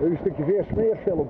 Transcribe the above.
Een stukje veer smeerfilm?